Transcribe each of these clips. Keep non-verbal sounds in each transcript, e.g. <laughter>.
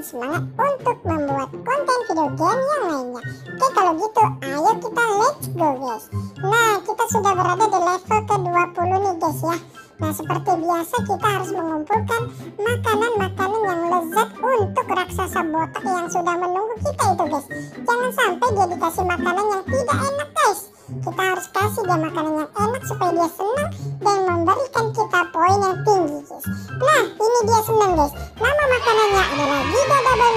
Semangat untuk membuat konten video game yang lainnya. Oke kalau gitu ayo kita let's go guys. Nah kita sudah berada di level ke 20 nih guys ya. Nah seperti biasa kita harus mengumpulkan makanan-makanan yang lezat untuk raksasa botak yang sudah menunggu kita itu guys. Jangan sampai dia dikasih makanan yang tidak enak guys. Kita harus kasih dia makanan yang enak supaya dia senang dan memberikan kita poin yang tinggi guys. Nah ini dia senang guys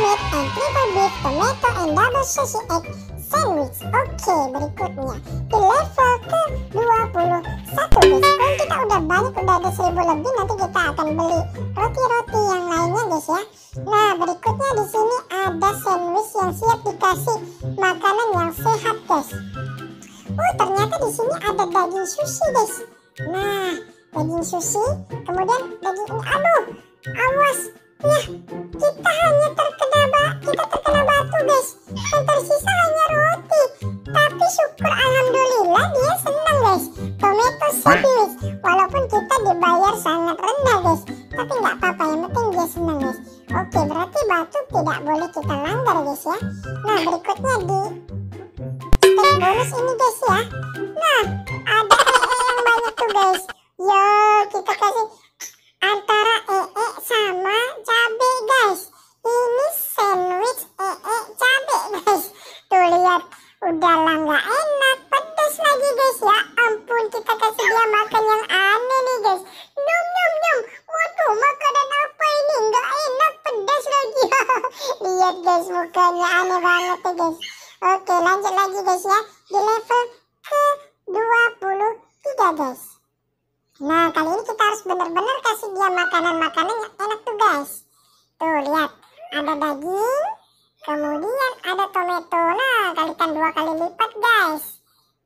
Meat and Triple Beef Tomato and Double Sushi Egg Sandwich. Oke berikutnya. Di level ke 21 guys. Kalau kita udah banyak udah ada 1000 lebih nanti kita akan beli roti-roti yang lainnya guys ya. Nah berikutnya di sini ada sandwich yang siap dikasih makanan yang sehat guys. Oh ternyata di sini ada daging sushi guys. Nah daging sushi kemudian daging ini aduh awas ya kita hanya terkena ba kita terkena batu guys. Yang tersisa hanya roti. Tapi syukur alhamdulillah dia senang guys. Tomato sandwich walaupun kita dibayar sangat rendah guys. Tapi nggak apa-apa yang penting dia senang guys. Oke berarti batu tidak boleh kita langgar guys ya. Nah berikutnya di bonus ini guys ya. Nah ada <laughs> yang banyak tuh guys. Yo kita kasih di level ke 23 guys. Nah kali ini kita harus benar-benar kasih dia makanan-makanan yang enak tuh guys. Tuh lihat. Ada daging kemudian ada tomato. Nah kalikan dua kali lipat guys.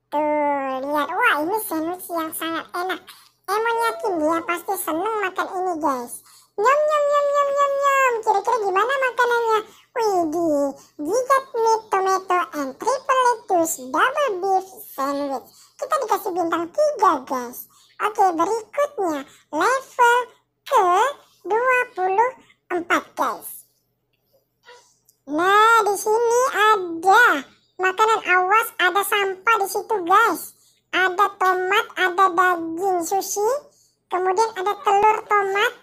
Tuh lihat. Wah ini sandwich yang sangat enak. Emon yakin dia pasti seneng makan ini guys? Nyam nyam nyam nyam nyam nyam. Kira-kira gimana makanannya? Widih, lettuce double beef sandwich kita dikasih bintang 3 guys oke berikutnya level ke 24 guys Nah, di sini ada makanan awas, ada sampah di situ, guys. Ada tomat, ada daging sushi, kemudian ada telur tomat.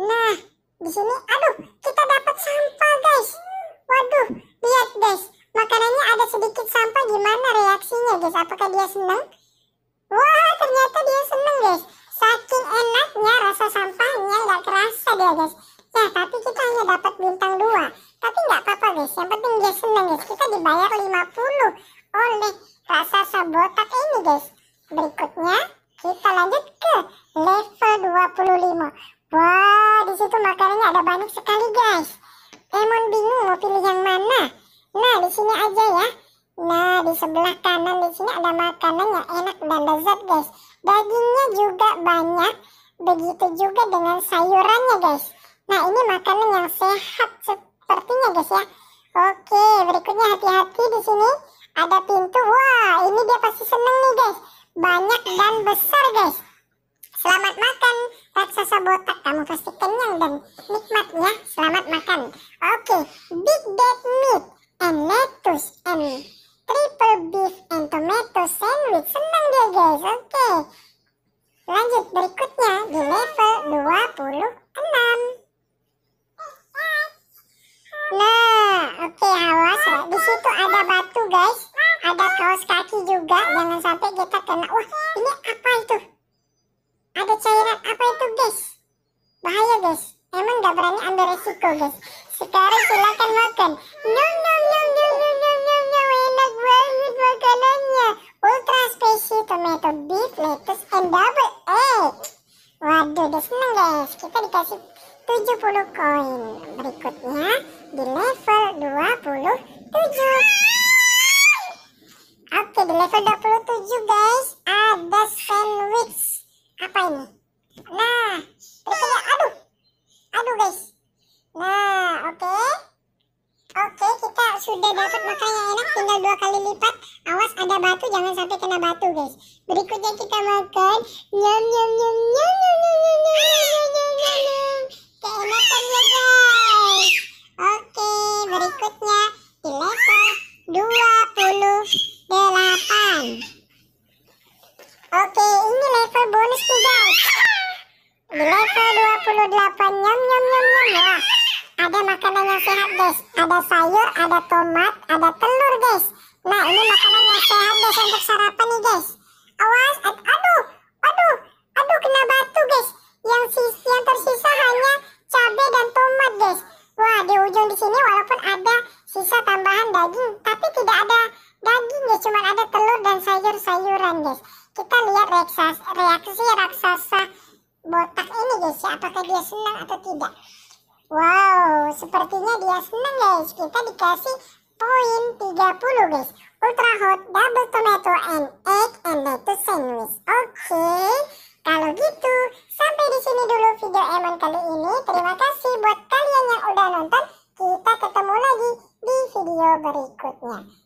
Nah, di sini aduh, kita dapat sampah, guys. Waduh, lihat, guys. Makanannya ada sedikit sampah, gimana reaksinya, guys? Apakah dia senang? Wah, ternyata dia senang, guys. Saking enaknya rasa sampahnya nggak kerasa dia, guys. Ya, tapi kita hanya dapat bintang 2 tapi nggak apa-apa guys yang penting dia senang guys kita dibayar 50 oleh raksasa botak ini guys berikutnya kita lanjut ke level 25 wah di situ makanannya ada banyak sekali guys Emon bingung mau pilih yang mana nah di sini aja ya nah di sebelah kanan di sini ada makanan yang enak dan lezat guys. Dagingnya juga banyak. Begitu juga dengan sayurannya guys. Nah ini makanan yang sehat sepertinya guys ya. Oke berikutnya hati-hati di sini. Ada pintu. Wah ini dia pasti seneng nih guys. Banyak dan besar guys. Selamat makan raksasa botak kamu pasti kenyang dan nikmat ya selamat makan oke big dead meat and lettuce and triple beef and tomato sandwich senang dia guys oke lanjut berikutnya di level 26 Nah, oke okay, awas ya. Di situ ada batu guys, ada kaos kaki juga. Jangan sampai kita kena. Wah, ini apa itu? Ada cairan apa itu guys? Bahaya guys. Emang nggak berani ambil resiko guys. Sekarang silakan makan. Nyum nyum nyum nyum nyum nyum nyum nyum enak banget makanannya. Ultra spicy tomato beef lettuce and double egg. Waduh, udah seneng guys. Kita dikasih 70 koin. Berikutnya di level 27. Oke, di level 27 guys, ada sandwich. Apa ini? Nah, berikutnya aduh. Aduh guys. Nah, oke. Oke, kita sudah dapat makanan yang enak tinggal dua kali lipat. Awas ada batu jangan sampai kena batu guys berikutnya kita makan nyam nyam nyam nyam nyam nyam nyam nyam nyam nyam nyam keenakan ya guys oke berikutnya di level 28 Oke, ini level bonus nih guys. Di level 28 nyam nyam nyam nyam. Wah, ada makanan yang sehat guys. Ada sayur, ada tomat, ada telur guys. Nah, ini makanan yang sehat guys untuk sarapan nih guys. Awas, ad aduh, aduh, aduh kena batu guys. Yang sis yang tersisa hanya cabai dan tomat guys. Wah, di ujung di sini walaupun ada sisa tambahan daging, tapi tidak ada daging guys, cuma ada telur dan sayur-sayuran guys kita lihat reaksi, reaksi raksasa botak ini guys ya apakah dia senang atau tidak wow sepertinya dia senang guys. Kita dikasih poin 30 guys. Ultra hot double tomato and egg and lettuce sandwich. Oke okay. kalau gitu sampai di sini dulu video Emon kali ini. Terima kasih buat kalian yang udah nonton. Kita ketemu lagi di video berikutnya